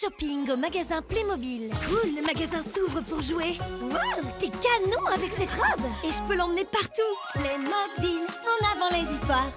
shopping au magasin Playmobil. Cool, le magasin s'ouvre pour jouer. Wow, t'es canon avec cette robe Et je peux l'emmener partout. Playmobil, en avant les histoires.